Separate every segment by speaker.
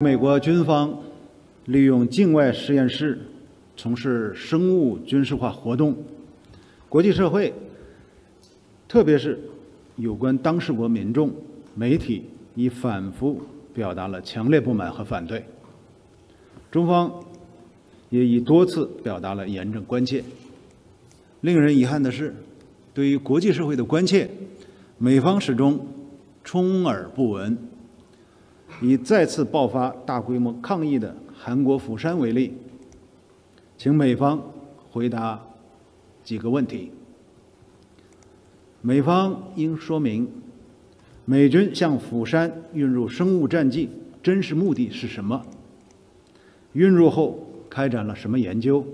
Speaker 1: 美国军方利用境外实验室从事生物军事化活动，国际社会，特别是有关当事国民众、媒体，已反复表达了强烈不满和反对。中方也已多次表达了严正关切。令人遗憾的是，对于国际社会的关切，美方始终充耳不闻。以再次爆发大规模抗议的韩国釜山为例，请美方回答几个问题：美方应说明美军向釜山运入生物战剂真实目的是什么？运入后开展了什么研究？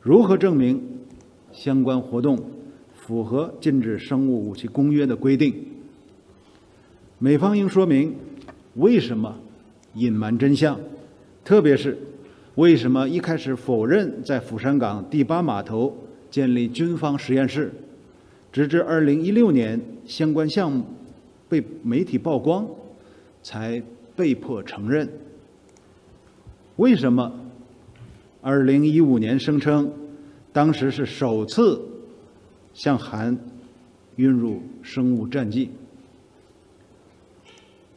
Speaker 1: 如何证明相关活动符合禁止生物武器公约的规定？美方应说明。为什么隐瞒真相？特别是为什么一开始否认在釜山港第八码头建立军方实验室，直至二零一六年相关项目被媒体曝光，才被迫承认？为什么二零一五年声称当时是首次向韩运入生物战剂？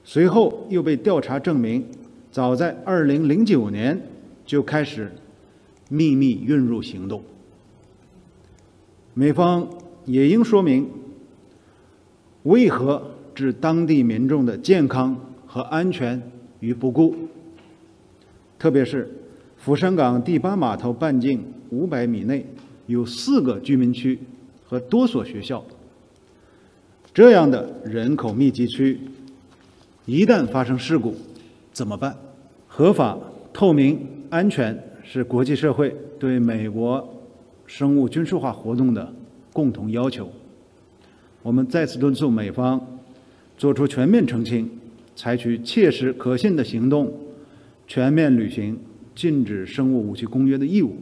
Speaker 1: 随后又被调查证明，早在2009年就开始秘密运入行动。美方也应说明为何置当地民众的健康和安全于不顾，特别是釜山港第八码头半径500米内有四个居民区和多所学校，这样的人口密集区。一旦发生事故，怎么办？合法、透明、安全是国际社会对美国生物军事化活动的共同要求。我们再次敦促美方做出全面澄清，采取切实可信的行动，全面履行禁止生物武器公约的义务，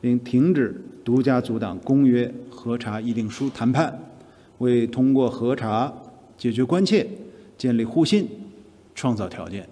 Speaker 1: 并停止独家阻挡公约核查议定书谈判，为通过核查解决关切。建立互信，创造条件。